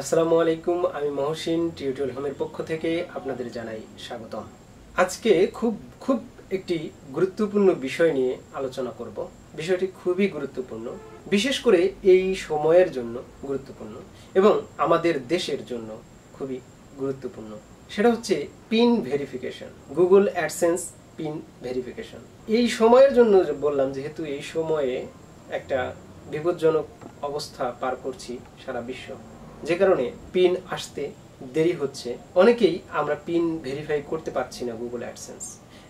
আসসালামু আলাইকুম, আমি মহসিন টিউটোরিয়াল হোমের পক্ষ থেকে আপনাদের জানাই স্বাগতম। আজকে খুব খুব একটি গুরুত্বপূর্ণ বিষয় নিয়ে আলোচনা করব। বিষয়টি খুবই গুরুত্বপূর্ণ, বিশেষ করে এই সময়ের জন্য গুরুত্বপূর্ণ এবং আমাদের দেশের জন্য খুবই গুরুত্বপূর্ণ। সেটা হচ্ছে PIN verification, Google AdSense PIN verification. এই সময়ের জন্য বললাম, যেহেতু এই সময়ে একটা বিপজ্জনক অবস্থা পার করছি সারা বিশ্ব। যে কারণে পিন আসতে দেরি হচ্ছে। অনেকেই আমরা পিন ভেরিফাই করতে পারছি না গুগল অ্যাডসেন্স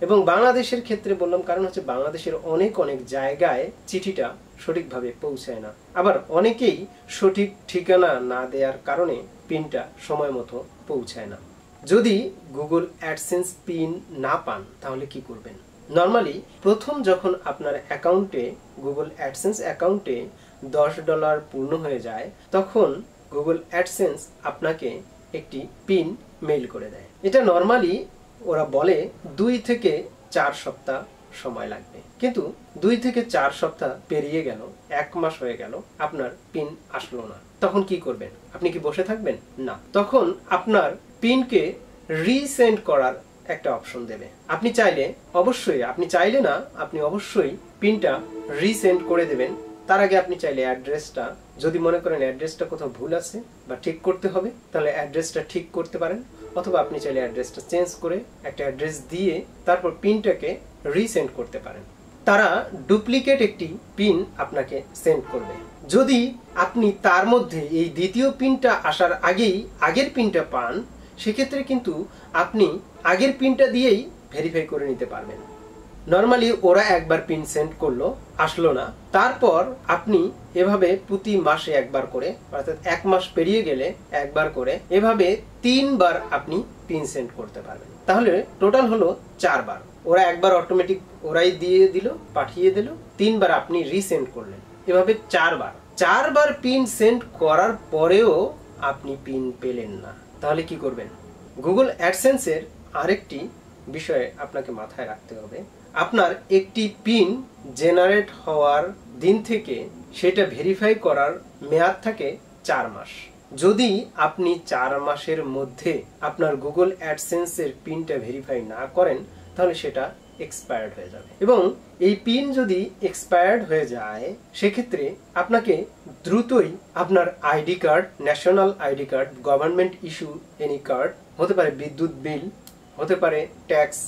এবং বাংলাদেশের ক্ষেত্রে বললাম, কারণ হচ্ছে বাংলাদেশের অনেক অনেক জায়গায় চিঠিটা সঠিকভাবে পৌঁছায় না। আবার অনেকেই সঠিক ঠিকানা না দেওয়ার কারণে পিনটা সময় মতো পৌঁছায় না। যদি গুগল অ্যাডসেন্স পিন না পান, তাহলে কি করবেন? নর্মালি প্রথম যখন আপনার অ্যাকাউন্টে গুগল অ্যাডসেন্স অ্যাকাউন্টে দশ ডলার পূর্ণ হয়ে যায়, তখন গুগল অ্যাডসেন্স আপনাকে একটি পিন মেইল করে দেয়। এটা নর্মালি ওরা বলে দুই থেকে চার সপ্তাহ সময় লাগবে। কিন্তু দুই থেকে চার সপ্তাহ পেরিয়ে গেল, এক মাস হয়ে গেল, আপনার পিন আসলো না। তখন কি করবেন? আপনি কি বসে থাকবেন? না। তখন আপনার পিনকে রিসেন্ড করার একটা অপশন দেবে। আপনি চাইলে অবশ্যই, আপনি চাইলে না, আপনি অবশ্যই পিনটা রিসেন্ড করে দেবেন তার আগে আপনি চাইলে অ্যাড্রেসটা, যদি মনে করেন অ্যাড্রেসটা কোথাও ভুল আছে বা ঠিক করতে হবে, তাহলে অ্যাড্রেসটা ঠিক করতে পারেন। অথবা আপনি চাইলে অ্যাড্রেসটা চেঞ্জ করে একটা অ্যাড্রেস দিয়ে তারপর পিনটাকে রিসেন্ড করতে পারেন। তারা ডুপ্লিকেট একটি পিন আপনাকে সেন্ড করবে। যদি আপনি তার মধ্যে এই দ্বিতীয় পিনটা আসার আগেই আগের পিনটা পান, সেক্ষেত্রে কিন্তু আপনি আগের পিনটা দিয়েই ভেরিফাই করে নিতে পারবেন। নর্মালি ওরা একবার পিন সেন্ড করল, আসলো না। তারপর আপনি এভাবে প্রতি মাসে একবার করে, অর্থাৎ এক মাস পেরিয়ে গেলে একবার করে, এভাবে তিনবার আপনি পিন সেন্ড করতে পারবেন। তাহলে টোটাল হলো চারবার। ওরা একবার অটোমেটিক ওরাই দিয়ে দিল, পাঠিয়ে দিল, তিনবার আপনি রিসেন্ড করলেন। এভাবে চারবার। চারবার পিন সেন্ড করার পরেও আপনি পিন পেলেন না। তাহলে কি করবেন? গুগল অ্যাডসেন্সের আরেকটি বিষয়ে আপনাকে মাথায় রাখতে হবে। আপনার একটি পিন জেনারেট হওয়ার দিন থেকে সেটা ভেরিফাই করার মেয়াদ থাকে চার মাস। যদি আপনি চার মাসের মধ্যে আপনার গুগল অ্যাডসেন্সের পিনটা ভেরিফাই না করেন, তাহলে সেটা এক্সপায়ার্ড হয়ে যাবে। এবং এই পিন যদি এক্সপায়ার্ড হয়ে যায়, সেক্ষেত্রে আপনাকে দ্রুতই আপনার ID card, national ID card, government issue any card, হতে পারে বিদ্যুৎ বিল, হতে পারে ট্যাক্স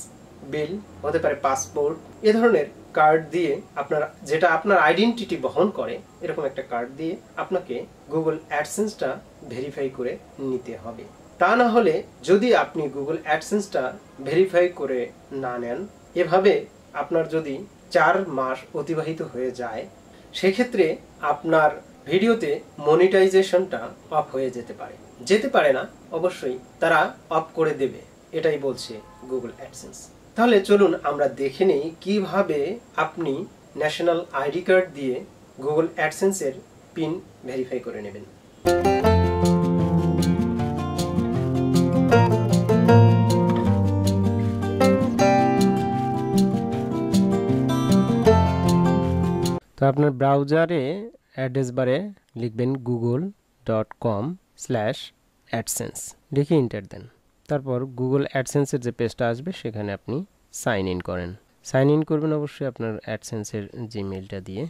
বিল, হতে পারে পাসপোর্ট, এ ধরনের কার্ড দিয়ে আপনার, যেটা আপনার আইডেন্টিটি বহন করে, এরকম একটা কার্ড দিয়ে আপনাকে গুগল অ্যাডসেন্সটা ভেরিফাই করে নিতে হবে। তা না হলে যদি আপনি গুগল অ্যাডসেন্সটা ভেরিফাই করে না নেন, এভাবে আপনার যদি চার মাস অতিবাহিত হয়ে যায়, সেক্ষেত্রে আপনার ভিডিওতে মনিটাইজেশনটা অফ হয়ে যেতে পারে। যেতে পারে না, অবশ্যই তারা অফ করে দেবে, এটাই বলছে গুগল অ্যাডসেন্স তাহলে চলুন আমরা দেখে নেই কীভাবে আপনি ন্যাশনাল আইডি কার্ড দিয়ে গুগল অ্যাডসেন্সের পিন ভেরিফাই করে নেবেন। তো আপনার ব্রাউজারে, অ্যাড্রেস বারে লিখবেন Google dot com slash AdSense লিখে ইন্টার দেন। তারপর গুগল অ্যাডসেন্সের যে পেজটা আসবে, সেখানে আপনি সাইন ইন করেন। সাইন ইন করবেন অবশ্যই আপনার অ্যাডসেন্সের জিমেলটা দিয়ে।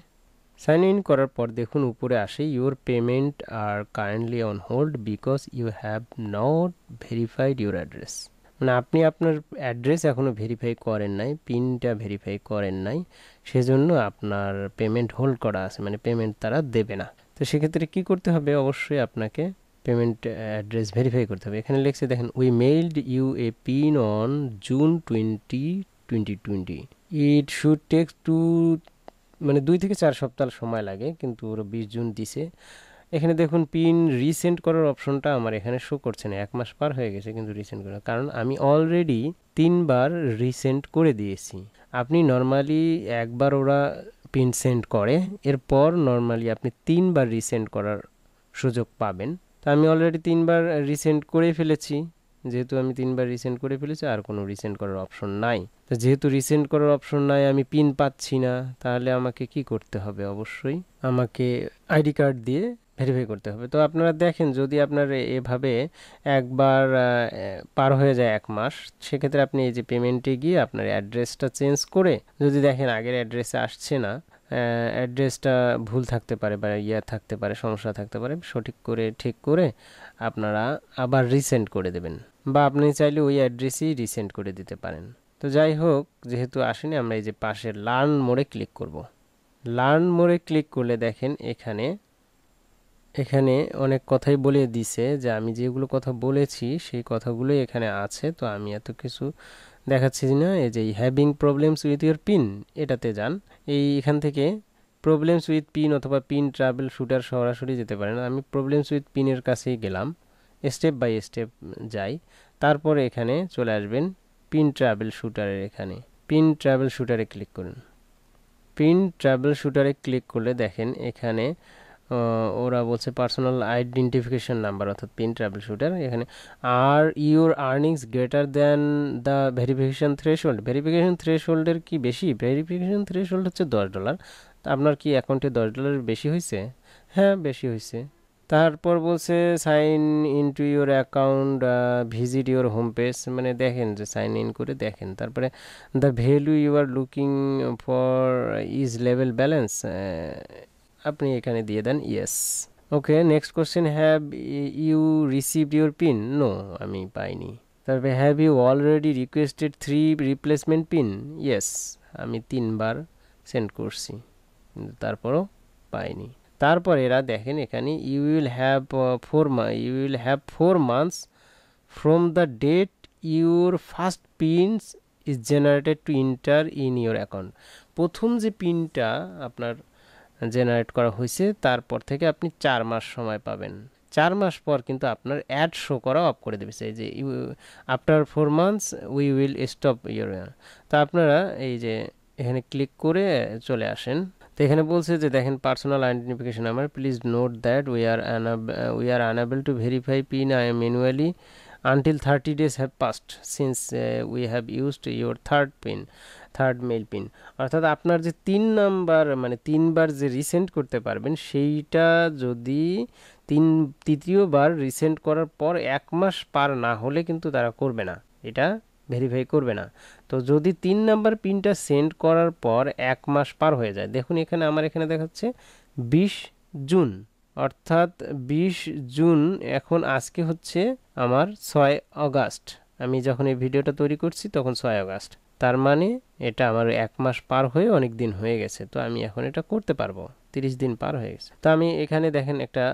সাইন ইন করার পর দেখুন, উপরে আসে your payment are currently on hold because you have not verified your address মানে আপনি আপনার অ্যাড্রেস এখনও ভেরিফাই করেন নাই পিনটা ভেরিফাই করেন নাই, সেজন্য আপনার পেমেন্ট হোল্ড করা আছে মানে পেমেন্ট তারা দেবে না। তো সেক্ষেত্রে কি করতে হবে? অবশ্যই আপনাকে পেমেন্ট অ্যাড্রেস ভেরিফাই করতে হবে। এখানে লিখছে, দেখেন we mailed you a PIN on June twenty twenty twenty it should take two মানে দুই থেকে চার সপ্তাহ সময় লাগে, কিন্তু ওরা বিশ জুন দিছে। এখানে দেখুন পিন রিসেন্ট করার অপশনটা আমার এখানে শো করছে না। এক মাস পার হয়ে গেছে কিন্তু রিসেন্ট করার কারণ আমি অলরেডি তিনবার রিসেন্ট করে দিয়েছি। আপনি নর্মালি একবার ওরা পিন সেন্ড করে, এরপর নর্মালি আপনি তিনবার রিসেন্ট করার সুযোগ পাবেন। তো আমি অলরেডি তিনবার রিসেন্ট করে ফেলেছি। যেহেতু আমি তিনবার রিসেন্ট করে ফেলেছি, আর কোনো রিসেন্ট করার অপশন নাই। তো যেহেতু রিসেন্ট করার অপশন নাই, আমি পিন পাচ্ছি না, তাহলে আমাকে কি করতে হবে? অবশ্যই আমাকে আইডি কার্ড দিয়ে ভেরিফাই করতে হবে। তো আপনারা দেখেন, যদি আপনার এভাবে একবার পার হয়ে যায় এক মাস, সেক্ষেত্রে আপনি এই যে পেমেন্টে গিয়ে আপনার অ্যাড্রেসটা চেঞ্জ করে, যদি দেখেন আগের অ্যাড্রেসে আসছে না অ্যাড্রেসটা ভুল থাকতে পারে বা ইয়ে থাকতে পারে, সমস্যা থাকতে পারে, সঠিক করে, ঠিক করে আপনারা আবার রিসেন্ড করে দেবেন বা আপনি চাইলে ওই অ্যাড্রেসই রিসেন্ড করে দিতে পারেন। তো যাই হোক, যেহেতু আসেনি, আমরা এই যে পাশে লার্ন মোড়ে ক্লিক করব। লার্ন মোড়ে ক্লিক করলে দেখেন এখানে এখানে অনেক কথাই বলে দিছে যে আমি যেগুলো কথা বলেছি, সেই কথাগুলোই এখানে আছে। তো আমি এত কিছু দেখাচ্ছি না, এই যে having problems with your PIN এটাতে যান। এই এখান থেকে প্রবলেমস উইথ পিন অথবা পিন ট্রাভেল শুটার সরাসরি যেতে পারেন। আমি প্রবলেমস উইথ পিনের কাছেই গেলাম স্টেপ বাই স্টেপ যাই। তারপরে এখানে চলে আসবেন পিন ট্রাভেল শুটারের এখানে। পিন ট্রাভেল শুটারে ক্লিক করুন। পিন ট্রাভেল শুটারে ক্লিক করলে দেখেন এখানে ওরা বলছে পার্সোনাল আইডেন্টিফিকেশন নাম্বার অর্থাৎ পিন ট্রাভেল শুটার এখানে are your earnings greater than the verification threshold verification থ্রেশহোল্ডের কি বেশি? ভেরিফিকেশন থ্রেশহোল্ড হচ্ছে দশ ডলার আপনার কি অ্যাকাউন্টে দশ ডলার বেশি হয়েছে হ্যাঁ বেশি হয়েছে তারপর বলছে sign in to your account visit your home page মানে দেখেন যে সাইন ইন করে দেখেন। তারপরে the value you are looking for is level balance আপনি এখানে দিয়ে দেন yes okay next question have you received your PIN no আমি পাইনি। তারপরে have you already requested three replacement PIN yes আমি তিনবার সেন্ড করছি। কিন্তু তারপরও পাইনি। তারপর এরা দেখেন এখানে you will have four you will have four months from the date your first PINs is generated to enter in your account প্রথম যে পিনটা আপনার জেনারেট করা হয়েছে, তারপর থেকে আপনি চার মাস সময় পাবেন। চার মাস পর কিন্তু আপনার অ্যাড শো করা অফ করে দেবে। সেই যে after four months we will stop your তা আপনারা এই যে এখানে ক্লিক করে চলে আসেন। তো এখানে বলছে যে, দেখেন personal identification number please note that we are we are unable to verify PIN I manually until thirty days have passed since we have used your third PIN third mail PIN অর্থাৎ আপনার যে তিন number মানে তিনবার যে recent করতে পারবেন, সেইটা যদি তিন, তৃতীয়বার রিসেন্ট করার পর এক মাস পার না হলে কিন্তু তারা করবে না। এটা ভেরিফাই করবে না। তো যদি তিন নাম্বার পিনটা সেন্ড করার পর এক মাস পার হয়ে যায়, দেখুন এখানে আমার এখানে দেখাচ্ছে বিশ জুন। অর্থাৎ বিশ জুন এখন আজকে হচ্ছে আমার ছয় অগাস্ট আমি যখন এই ভিডিওটা তৈরি করছি তখন ছয় অগাস্ট তার মানে এটা আমার এক মাস পার হয়ে অনেক দিন হয়ে গেছে, তো আমি এখন এটা করতে পারব। তিরিশ দিন পার হয়ে গেছে। তো আমি এখানে দেখেন একটা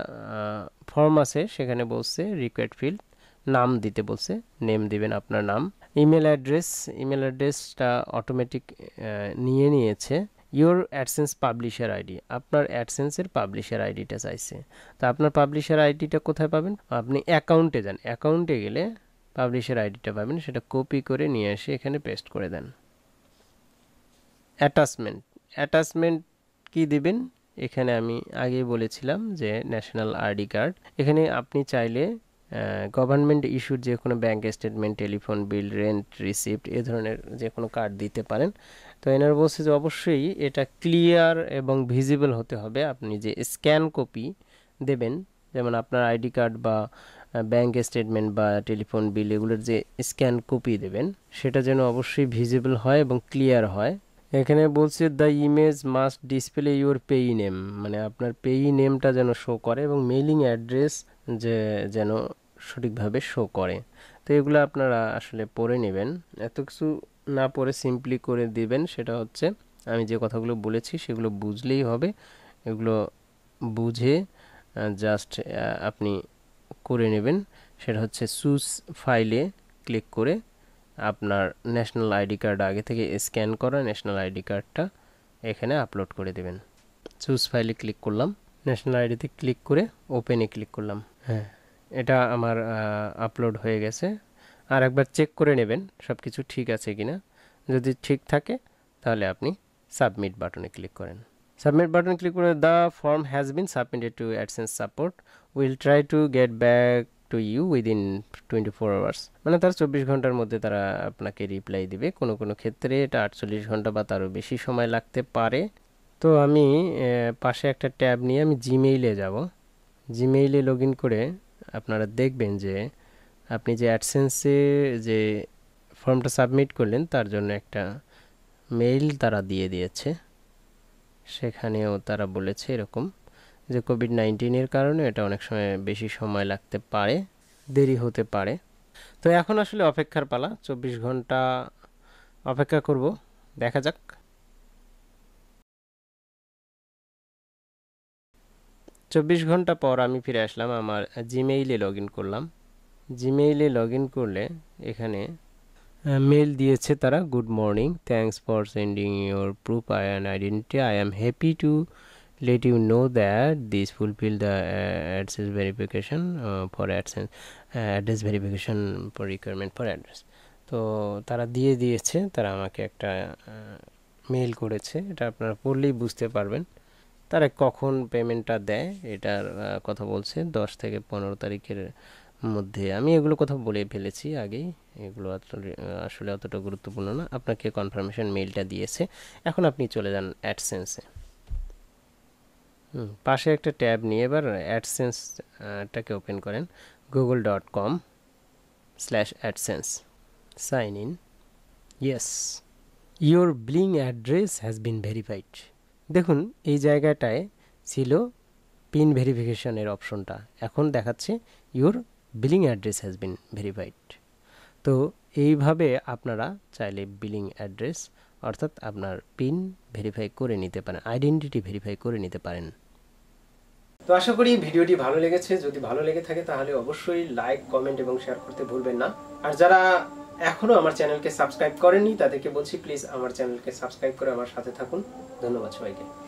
ফর্ম আছে, সেখানে বলছে রিকোয়েড ফিল্ড নাম দিতে বলছে নেম দিবেন আপনার নাম। ইমেল অ্যাড্রেস ইমেল অ্যাড্রেসটা অটোমেটিক নিয়ে নিয়েছে। ইওর অ্যাডসেন্স পাবলিশার আইডি আপনার অ্যাডসেন্সের পাবলিশার আইডিটা চাইছে। তো আপনার পাবলিশার আইডিটা কোথায় পাবেন? আপনি অ্যাকাউন্টে যান। অ্যাকাউন্টে গেলে পাবলিশার আইডিটা পাবেন, সেটা কপি করে নিয়ে এসে এখানে পেস্ট করে দেন। অ্যাটাচমেন্ট অ্যাটাচমেন্ট কি দিবেন? এখানে আমি আগেই বলেছিলাম যে ন্যাশনাল আইডি কার্ড এখানে আপনি চাইলে গভর্নমেন্ট ইস্যুর যে কোনো bank statement telephone bill rent receipt এ ধরনের যে কোনো কার্ড দিতে পারেন। তো এনার বলছে যে অবশ্যই এটা ক্লিয়ার এবং ভিজিবল হতে হবে। আপনি যে স্ক্যান কপি দেবেন, যেমন আপনার আইডি কার্ড বা ব্যাঙ্ক স্টেটমেন্ট বা টেলিফোন বিল এগুলোর যে স্ক্যান কপি দেবেন, সেটা যেন অবশ্যই ভিজিবল হয় এবং ক্লিয়ার হয়। এখানে বলছে the image must display your payee name মানে আপনার পেই নেমটা যেন শো করে এবং মেইলিং অ্যাড্রেস যে, যেন সঠিকভাবে শো করে। তো এগুলো আপনারা আসলে পড়ে নেবেন। এত কিছু না পড়ে সিম্পলি করে দিবেন, সেটা হচ্ছে, আমি যে কথাগুলো বলেছি, সেগুলো বুঝলেই হবে। এগুলো বুঝে জাস্ট আপনি করে নেবেন। সেটা হচ্ছে সুস ফাইলে ক্লিক করে আপনার ন্যাশনাল আইডি কার্ড আগে থেকে স্ক্যান করা ন্যাশনাল আইডি কার্ডটা এখানে আপলোড করে দেবেন। চুজ ফাইলে ক্লিক করলাম। ন্যাশনাল আইডিতে ক্লিক করে ওপেনে ক্লিক করলাম। হ্যাঁ। এটা আমার আপলোড হয়ে গেছে। আর একবার চেক করে নেবেন সব কিছু ঠিক আছে কিনা। যদি ঠিক থাকে তাহলে আপনি সাবমিট বাটনে ক্লিক করেন। সাবমিট বাটন ক্লিক করে the form has been submitted to AdSense support will try to get back to you within twenty four hours মানে তার চব্বিশ ঘণ্টার মধ্যে তারা আপনাকে রিপ্লাই দিবে। কোনো কোনো ক্ষেত্রে এটা আটচল্লিশ ঘণ্টা বা তারও বেশি সময় লাগতে পারে। তো আমি পাশে একটা ট্যাব নিয়ে আমি জিমেইলে যাব। জিমেইলে লগ ইন করে আপনারা দেখবেন যে আপনি যে অ্যাডসেন্সে যে ফর্মটা সাবমিট করলেন, তার জন্য একটা মেইল তারা দিয়ে দিয়েছে। সেখানেও তারা বলেছে এরকম যে কোভিড নাইন্টিনের কারণে এটা অনেক সময় বেশি সময় লাগতে পারে, দেরি হতে পারে। তো এখন আসলে অপেক্ষার পালা, চব্বিশ ঘণ্টা অপেক্ষা করব, দেখা যাক। চব্বিশ ঘণ্টা পর আমি ফিরে আসলাম, আমার জিমেইলে লগ ইন করলাম। জিমেইলে লগ ইন করলে এখানে মেল দিয়েছে তারা good morning thanks for sending your proof I an identity I am happy to let you know that this fulfill the uh, AdSense verification uh, for AdSense uh, address verification for requirement for তো তারা দিয়ে দিয়েছে তারা আমাকে একটা mail করেছে এটা আপনারা পড়লেই বুঝতে পারবেন। তারা কখন পেমেন্টটা দেয় এটার কথা বলছে দশ থেকে পনেরো তারিখের মধ্যে। আমি এগুলো কথা বলে ফেলেছি আগেই। এগুলো আসলে অতটা গুরুত্বপূর্ণ না। আপনাকে কনফার্মেশন মেইলটা দিয়েছে। এখন আপনি চলে যান অ্যাডসেন্সে পাশে একটা ট্যাব নিয়ে এবার অ্যাডসেন্সটাকে ওপেন করেন Google dot com slash AdSense sign in yes your billing address has been verified দেখুন, এই জায়গাটায় ছিল পিন ভেরিফিকেশনের অপশনটা এখন দেখাচ্ছে your billing address has been verified তো এইভাবে আপনারা চাইলে বিলিং অ্যাড্রেস অর্থাৎ আপনার পিন ভেরিফাই করে নিতে পারেন আইডেন্টিটি ভেরিফাই করে নিতে পারেন। তো আশা করি ভিডিওটি ভালো লেগেছে। যদি ভালো লেগে থাকে তাহলে অবশ্যই লাইক কমেন্ট এবং শেয়ার করতে ভুলবেন না। আর যারা এখনও আমার চ্যানেলকে সাবস্ক্রাইব করেননি, তাদেরকে বলছি প্লিজ আমার চ্যানেলকে সাবস্ক্রাইব করে আমার সাথে থাকুন। ধন্যবাদ সবাইকে।